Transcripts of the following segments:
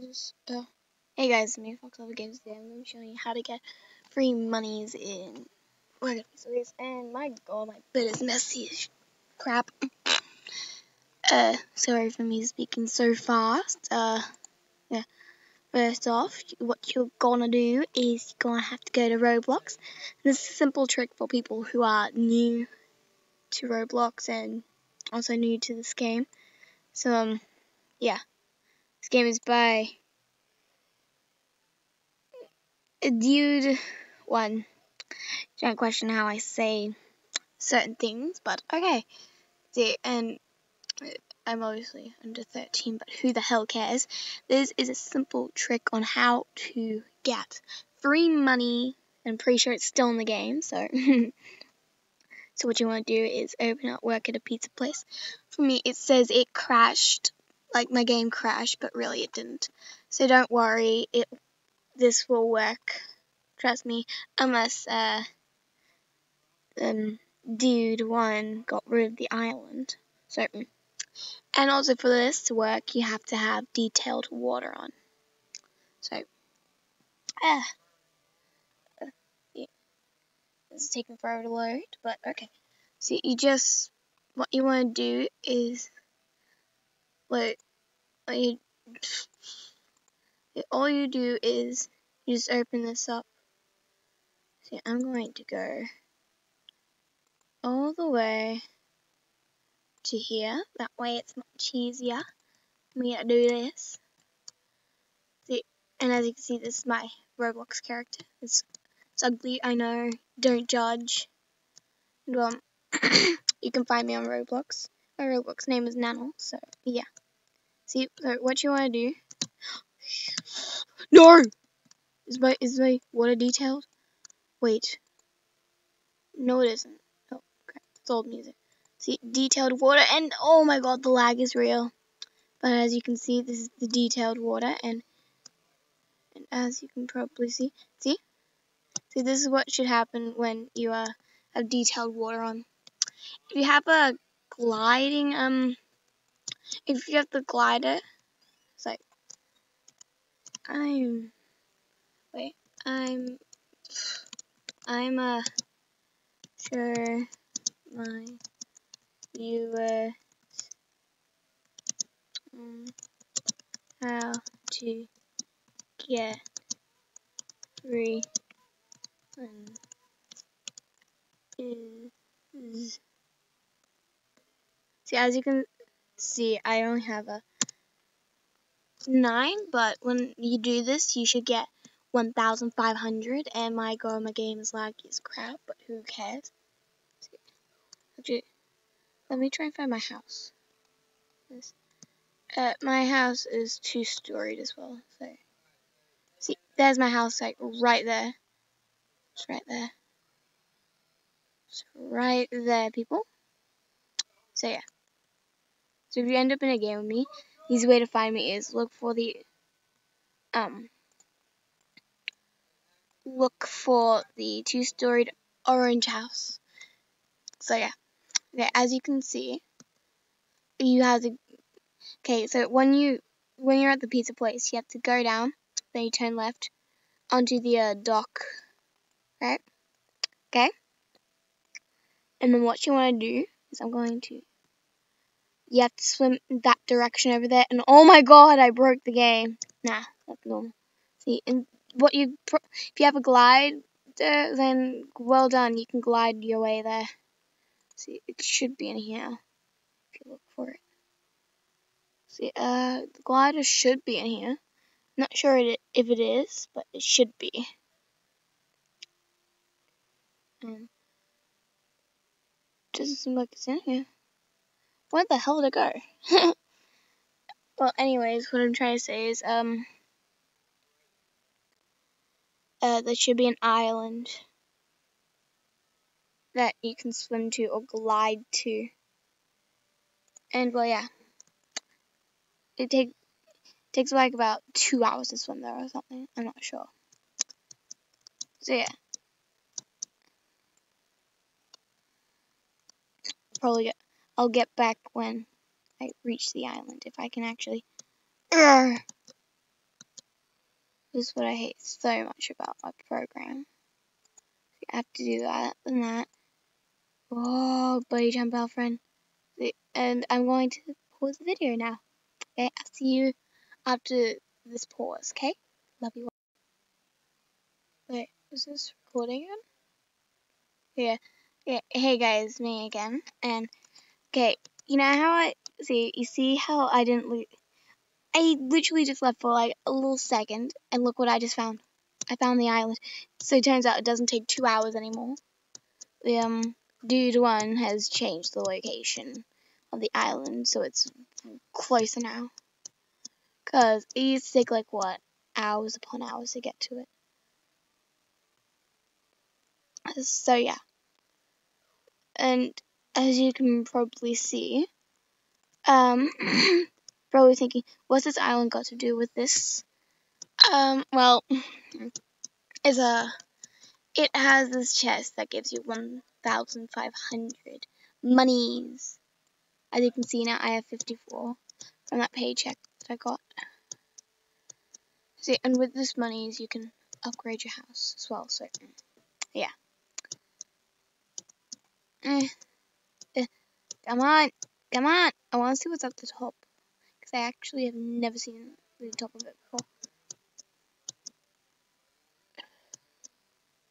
Just, uh, hey guys, me, FoxLoverGames. Today I'm going to be showing you how to get free monies in Work Series. And my god, my bed is messy as crap. Uh, sorry for me speaking so fast. Uh, yeah. First off, what you're gonna do is you're gonna have to go to Roblox. This is a simple trick for people who are new to Roblox and also new to this game. So, um, yeah. This game is by dude one. Don't question how I say certain things, but okay. See, and I'm obviously under 13, but who the hell cares? This is a simple trick on how to get free money. I'm pretty sure it's still in the game, so. so what you want to do is open up work at a pizza place. For me, it says it crashed like my game crashed, but really it didn't. So don't worry, it this will work. Trust me, unless uh, um, Dued1 got rid of the island. So, and also for this to work, you have to have detailed water on. So, ah, yeah. this is taking forever to load, but okay. So you just what you want to do is like you, all you do is you just open this up. See, I'm going to go all the way to here. That way it's much easier for me to do this. See, and as you can see, this is my Roblox character. It's, it's ugly, I know. Don't judge. Well, um, you can find me on Roblox. My Roblox name is Nanel, so yeah. See, so what you want to do? No! Is my, is my water detailed? Wait. No, it isn't. Oh, crap. It's old music. See, detailed water, and oh my god, the lag is real. But as you can see, this is the detailed water, and, and as you can probably see, see? See, this is what should happen when you uh, have detailed water on. If you have a gliding, um, if you have the glider, it's like, I'm, wait, I'm, I'm, uh, sure my viewers um, how to get free um, is see as you can see, I only have a 9, but when you do this, you should get 1,500, and my god, my game is laggy as crap, but who cares? Let me try and find my house. Uh, my house is two-storied as well, so, see, there's my house, like, right there. It's right there. It's right there, people. So, yeah. So if you end up in a game with me, the easy way to find me is look for the um look for the two-storied orange house. So yeah. Okay, as you can see, you have the Okay, so when you when you're at the pizza place, you have to go down, then you turn left onto the uh, dock. Right? Okay? And then what you want to do is I'm going to you have to swim that direction over there. And oh my god, I broke the game. Nah, that's normal. See, and what you if you have a glide, then well done. You can glide your way there. See, it should be in here if you look for it. See, uh, the glider should be in here. Not sure if it is, but it should be. Um, doesn't seem like it's in here. Where the hell did it go? well, anyways, what I'm trying to say is, um, uh, there should be an island that you can swim to or glide to. And, well, yeah. It take, takes like about two hours to swim there or something. I'm not sure. So, yeah. Probably get I'll get back when I reach the island, if I can actually... This is what I hate so much about my program. I have to do that and that. Oh, buddy jump out friend. And I'm going to pause the video now. Okay, I'll see you after this pause, okay? Love you. Wait, is this recording again? Yeah. Yeah, hey guys, me again. And, okay, you know how I, see, you see how I didn't, I literally just left for like a little second, and look what I just found. I found the island. So it turns out it doesn't take two hours anymore. The, um, Dued1 has changed the location of the island, so it's closer now. Because it used to take, like, what, hours upon hours to get to it. So, yeah. And as you can probably see, um, probably thinking, what's this island got to do with this? Um, well, it's a, it has this chest that gives you 1,500 monies. As you can see now, I have 54 from that paycheck that I got. See, and with this monies, you can upgrade your house as well. So, yeah. Eh, come on, come on. I want to see what's at the top. Because I actually have never seen the top of it before.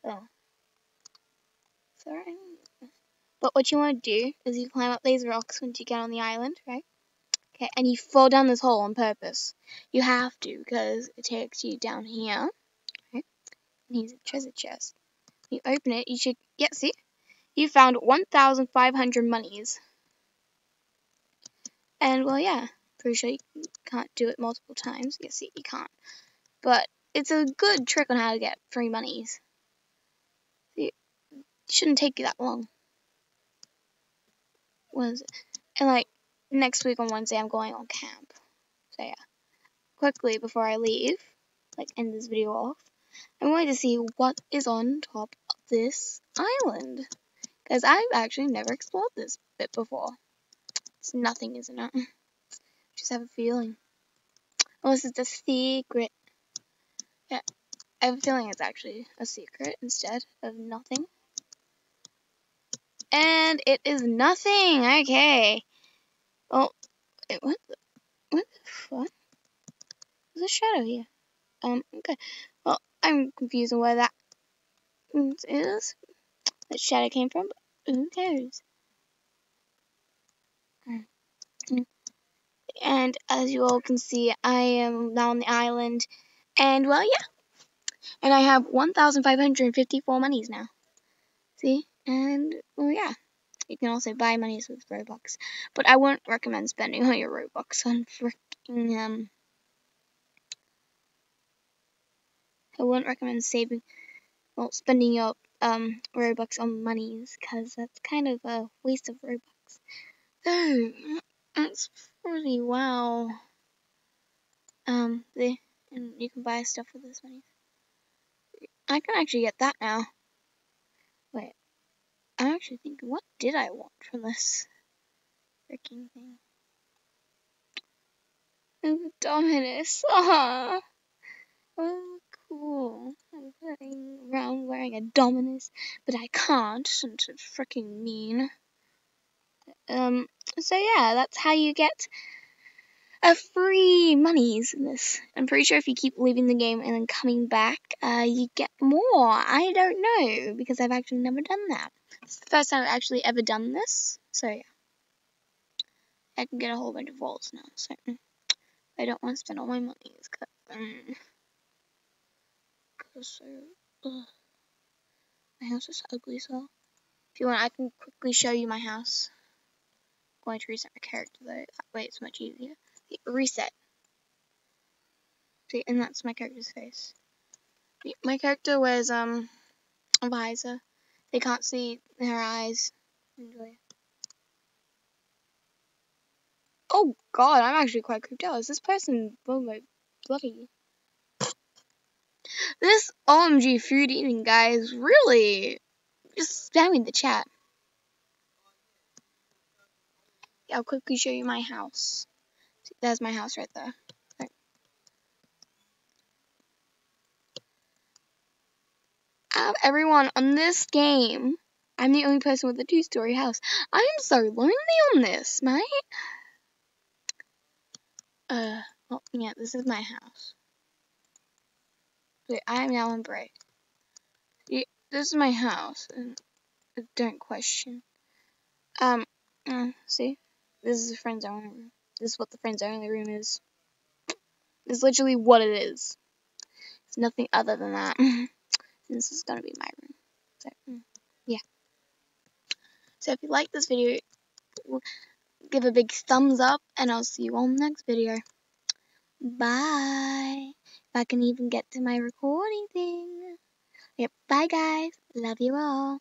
Oh. Sorry. But what you want to do is you climb up these rocks once you get on the island, right? Okay, and you fall down this hole on purpose. You have to because it takes you down here. Right? And here's a treasure chest. You open it, you should, yeah, see? You found 1,500 monies. And, well, yeah, pretty sure you can't do it multiple times. See, you can't. But it's a good trick on how to get free monies. It shouldn't take you that long. Was and like next week on Wednesday, I'm going on camp. So yeah, quickly before I leave, like end this video off, I'm going to see what is on top of this island. Because I've actually never explored this bit before. It's nothing, isn't it? Just have a feeling. Unless it's a secret. Yeah, I have a feeling it's actually a secret instead of nothing. And it is nothing. Okay. Oh, it, what the, what the fuck? There's a shadow here. Um, okay. Well, I'm confused on where that is. That shadow came from, but who cares? And as you all can see, I am now on the island. And, well, yeah. And I have 1,554 monies now. See? And, well, yeah. You can also buy monies with Robux. But I wouldn't recommend spending all your Robux on freaking, um... I wouldn't recommend saving, well, spending your, um, Robux on monies, because that's kind of a waste of Robux. Oh, that's pretty wow. Um, the, and you can buy stuff with this money. I can actually get that now. Wait, I'm actually thinking, what did I want from this freaking thing? Oh, Dominus. Aww. Oh, cool. I'm running around wearing a Dominus, but I can't since it's freaking mean. Um, so yeah, that's how you get a free monies in this. I'm pretty sure if you keep leaving the game and then coming back, uh, you get more. I don't know, because I've actually never done that. It's the first time I've actually ever done this, so yeah. I can get a whole bunch of vaults now, so mm, I don't want to spend all my money. Cause, um, cause so, ugh. my house is ugly, so if you want, I can quickly show you my house. Going to reset my character though, that way it's much easier. Reset. See, and that's my character's face. My character wears um a visor they can't see their eyes. Enjoy. Oh god, I'm actually quite creeped out. Is this person oh my bloody This OMG food eating guy is really just spamming the chat. Yeah, I'll quickly show you my house. See, there's my house right there. out of everyone on this game, I'm the only person with a two-story house. I am so lonely on this, mate. Uh, well, yeah, this is my house. Wait, I am now on break. This is my house, and don't question. Um, uh, see? This is the friend's only room. This is what the friend's only room is. It's literally what it is. It's nothing other than that. this is gonna be my room. So, mm, yeah. So if you like this video, give a big thumbs up, and I'll see you on the next video. Bye. If I can even get to my recording thing. Yep, bye guys. Love you all.